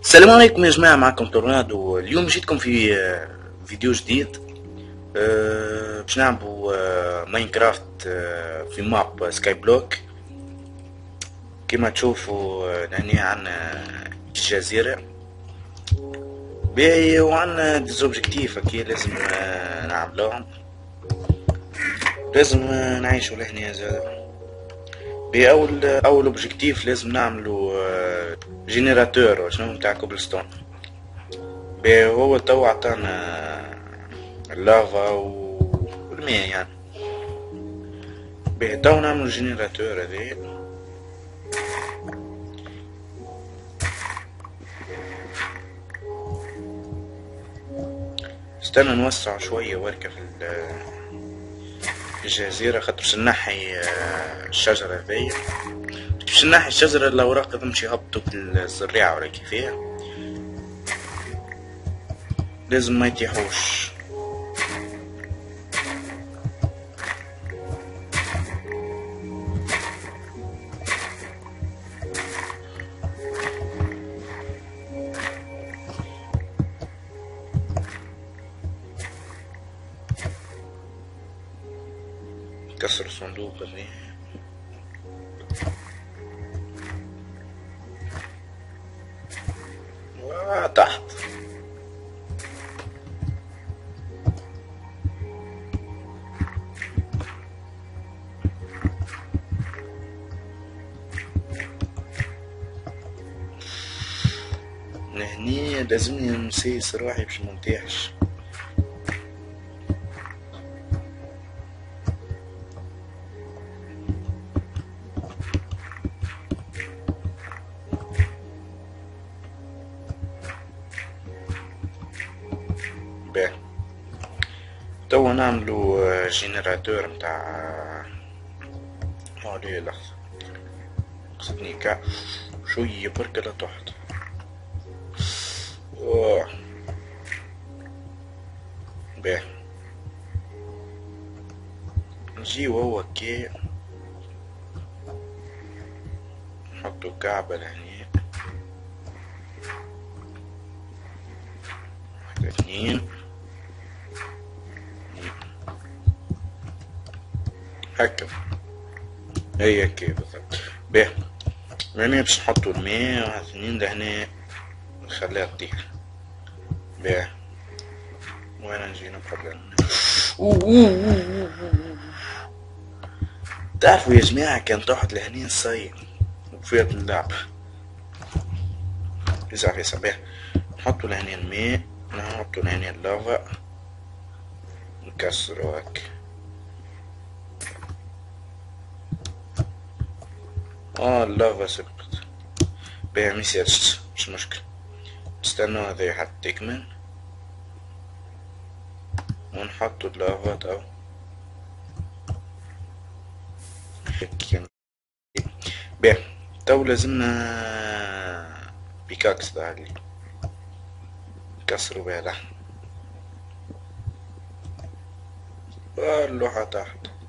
السلام عليكم يا جماعة معكم تورنادو اليوم جيتكم في فيديو جديد باش نلعبوا آه، Minecraft في map SkyBlock كما تشوفوا هنا عنا الجزيرة باهي وعنا des objectifs أكيد لازم نعملوهم لازم نعيشوا لهنا زاد بأول أول objectif لازم نعملو générateur شنو متاع cobblestone بي هو تو عطانا اللافا والماء يعني بي تو نعملو جينيراتور هذي استنى نوسع شوية وركة في الجزيرة خاطر باش نحي آه، الشجرة هذيا. باش نحي الشجرة الأوراق تمشي يهبطوا في الزريعة ولا كيفية. لازم ما يتيحوش. لازمني نسيس روحي باش منطيحش توا نعملو آه، جينيراتور متاع عليه لحظة قصدني كاع شوية بركة لا تحت أوه. باه نجيو هو كي نحطو كعبة لهني واحد اثنين هكا هي هكا بالضبط باه هنا باش نحطو الماء واحد اثنين لهنا نخليها تطيح. باه وين نجي نقعد تعرفوا يا جماعة كان تحت لهني الصيد وفيها اللعب. يسع في صباح. نحطو لهني الماء نحطو لهني اللافا نكسرو هكا. آه اللافا سبقت. بيها ميسيرش مش مشكلة. نستنى هذا حتى تكمل. اللافا تو هيك. بيه تو لازمنا pickaxe ده اللي نكسرو بيها لحم. آه، اللوحة تحت.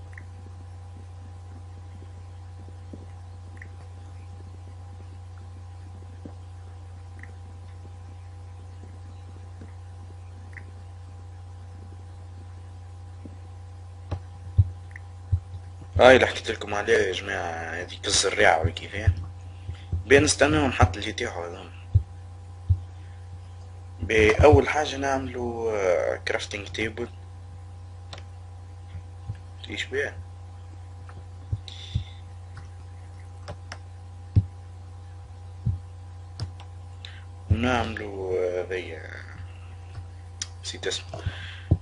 هاي اللي حكيت لكم عليها يا جماعة هذيك الزريعة ولا كيف بين نستنى ونحط اللي يتيحوا هذول بأول حاجة نعملو crafting table إيش بيه ونعملو آه، ذي آه، نسيت اسمه.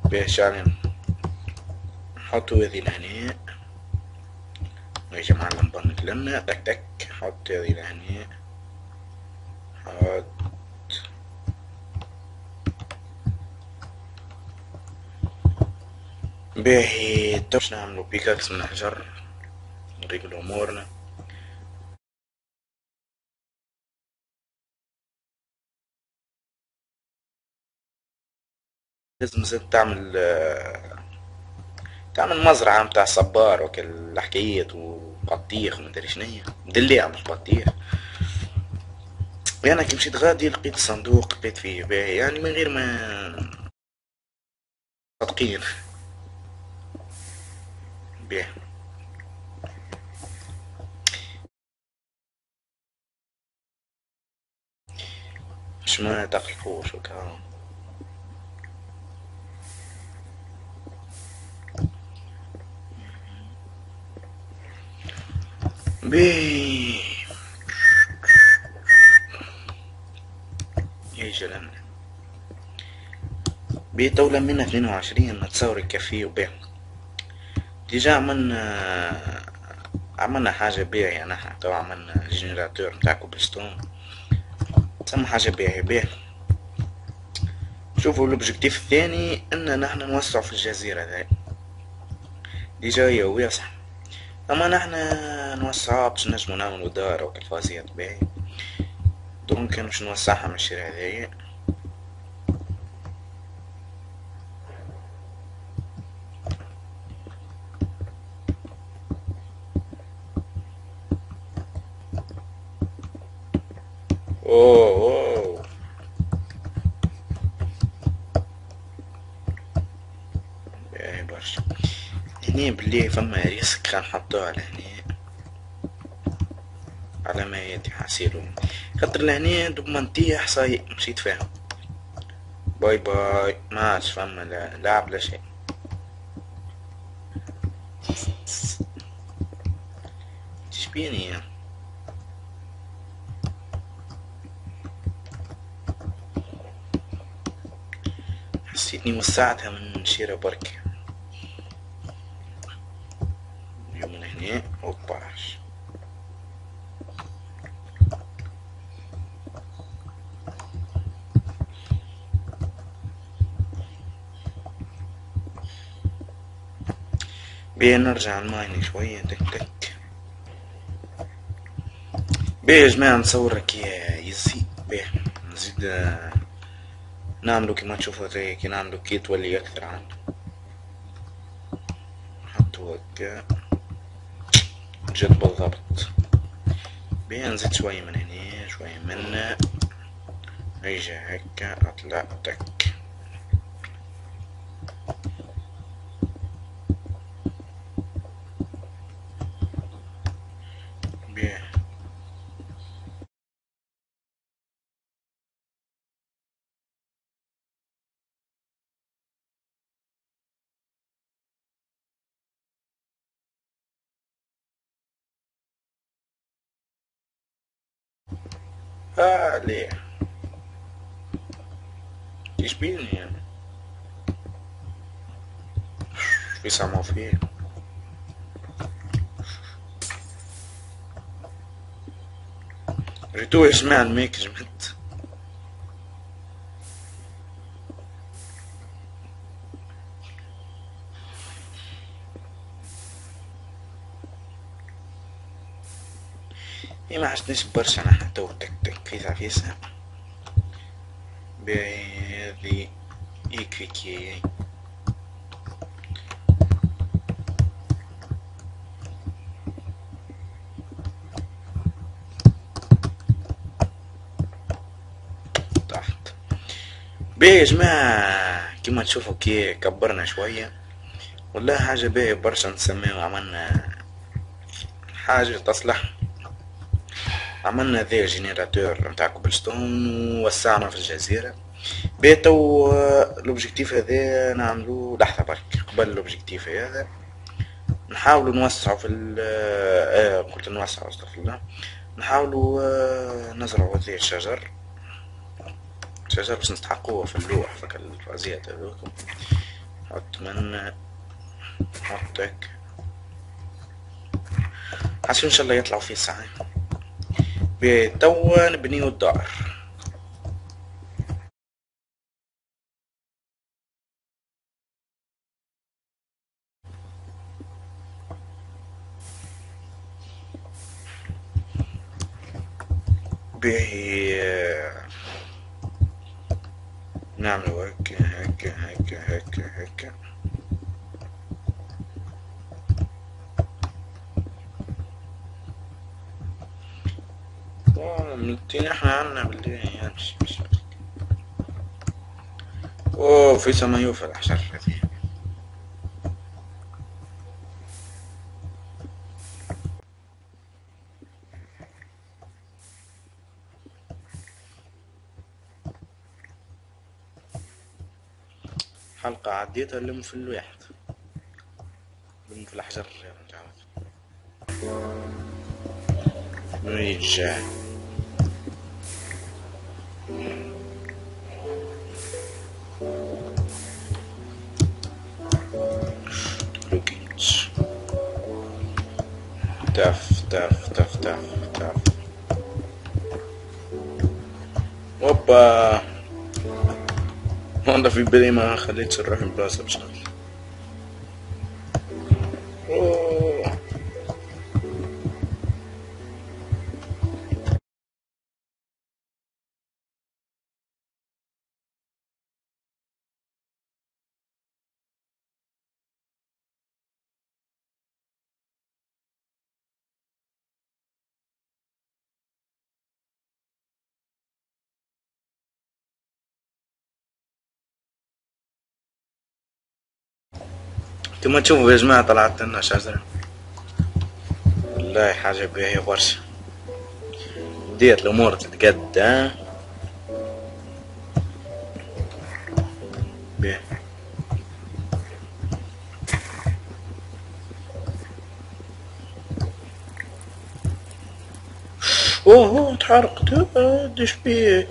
بيه شعرين. نحطو هذي لهنا يا جماعة نبنك لنا تك تك حط هذي لهنا حط. باهي باش نعملو بيكاكس من الحجر نريقلو امورنا لازم زاد تعمل آه، تعمل مزرعة متاع صبار وكل الحكايات وبطيخ ومدري شنيا دليع مش بطيخ. يعني كي مشيت غادي لقيت صندوق لقيت فيه باهي يعني من غير ما صادقين باهي. مش ما تقلقوش وكا. بي يا جلال. بي طولة منا اثنين وعشرين تصور كافيه وبيع. ديجا عملنا عملنا حاجة بيع يعني إحنا تو عملنا جينيراتور متاع كوبلستون. ثم حاجة بيع بيع. شوفوا الاوبجيكتيف الثاني إن نحن نوسع في الجزيرة ذا déjà هي واسع أما نحن نوسعها باش نجمو نعملو دار أو كالفازيات باهي donc باش نوسعها من الشارع هذايا. أوه أوه باهي برشا بلي فما ريسك غنحطوه على هني؟ على ما يدي حاسيلو. خاطر ما نطيح صاي مشيت فيها. باي باي. ما عادش فما لا لعب لا شيء. تشبيني حسيتني وسعتها من شيرة برك من هنا اوباش بيه نرجع الماينة شوية تك تك بيه يا جماعة نصور كي يزي. بيه نزيد نعملو كيما تشوفو زي كي نعملو كي تولي أكثر عنده نحطو هكا جد بالضبط. بيه نزيد شوية من هنا شوية من هنا. نيجي هكا أطلع تك بيه آه ليه إيش بيني يعني في سامو فيه برشا أنا حتى تك تك فيسا فيسا بهذه ايكويكي تحت باهي يا جماعة كيما تشوفوا كي كبرنا شوية والله حاجة باهية برشا نسميو عملنا حاجة تصلح عملنا ذي générateur نتاع cobblestone ووسعنا في الجزيرة. بيتو ال objectif هذا نعملو لحظة برك. قبل ال objectif هذا نحاولوا نوسعوا في ال آه قلت نوسعوا استغفر الله. نحاولوا آه نزرعوا ذي الشجر. شجر باش نستحقوه في اللوح فك الفازيات هذوكم نحط من نحطك حسب إن شاء الله يطلعوا فيه ساعة. توا نبنيو الدار باهي نعملو هكا هكا هكا هكا هكا اوه منتين إحنا عنا بالليل يمشي مش عارف. أوه في سمايوف الحشر هذه حلقة عديتها لم في الواحد. لم في الحجر انت عارف رجع تف تف تف تف تف. اوبا وأنا في بالي ما خليتش نروح البلاصة بشغل كما تشوفوا يا جماعة طلعت لنا شجرة والله حاجة باهية برشا. بديت الأمور تتقد ها؟ أوه تحرقت. آه، دش بيك.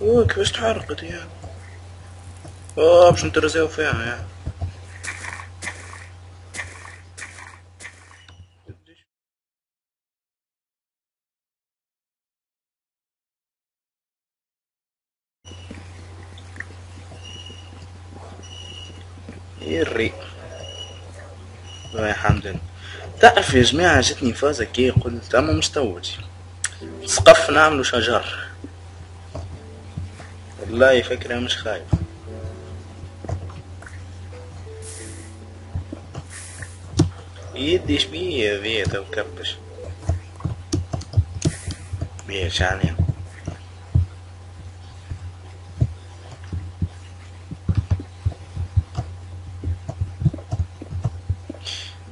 اوه كيفاش تحرقت يا؟ اوه باش نترزاو فيها يا. يري. والله الحمد لله. تعرف يا جماعة جتني فازة كي قلت أما مستوج سقف نعملو شجر. والله فكرة مش خايف يدي شبيه ذي تو كبش بيه شعني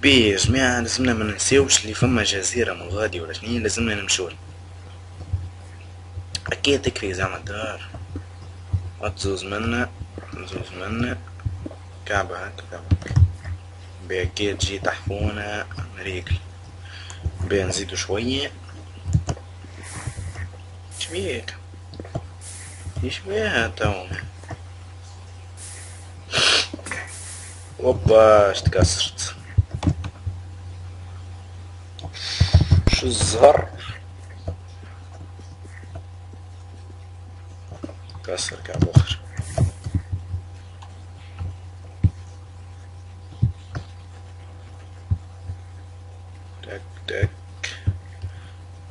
بيه يا جماعة لازمنا ما ننساوش اللي فما جزيرة من غادي ولا شنيا لازمنا نمشوا أكيد تكفي زعما الدار هتزوز منا نزوز منا كعبة هكا كعبة هكا أكيد تجي تحفونا مريقل بيه نزيدو شوية شبيك يشبيها تو اوبا اشتكسرت شو الزهر؟ كسر كعب اخر تك تك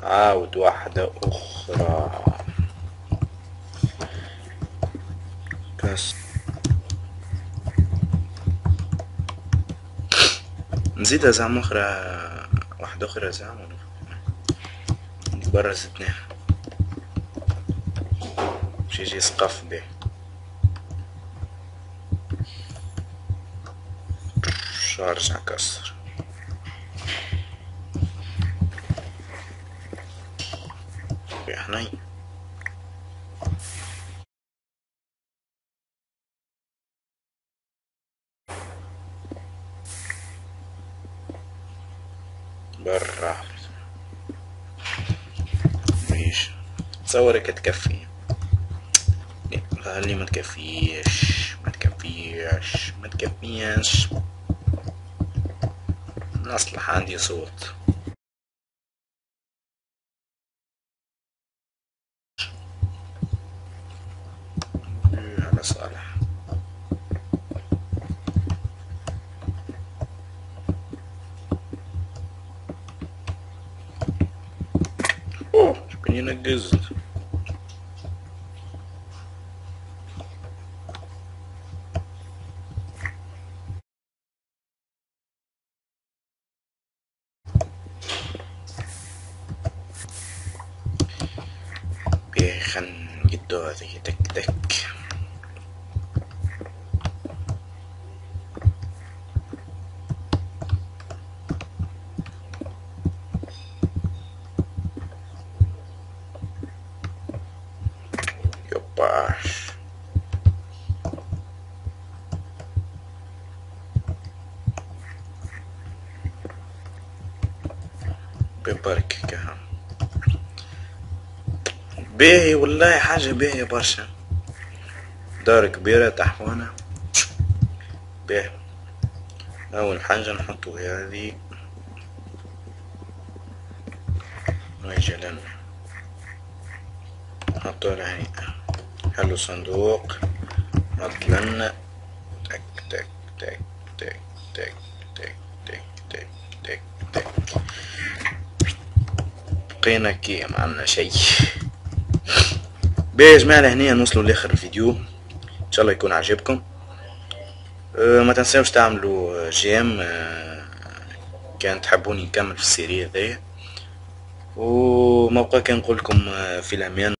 عاود واحدة أخرى. كسر نزيدها زعما أخرى واحدة أخرى زعما برا زدناها. باش يجي سقف به. شارجع كسر. حنين برا. ماشي. تصورك تكفي خلي ما تكفيش. ما تكفيش. ما تكفيش. نصلح عندي صوت على صالح اوه شبين ينقز خنقدو هذه تك تك يبا ببارك كها باهي والله حاجة باهية برشا. دار كبيرة تحوانة باهي. أول حاجة نحطو هذه نحطو هني. حلو صندوق. نحط لنا. تك تك تك تك تك تك تك تك تك تك. بقينا كي معنا شي باهي جماعة لهنا نوصلوا لآخر الفيديو إن شاء الله يكون عجبكم. أه ما تنساوش تعملوا جيم أه كان تحبوني نكمل في السيرية هذيا وما بقى كان نقولكم في الأمان.